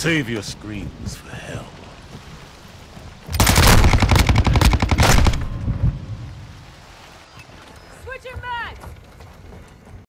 Save your screams for hell.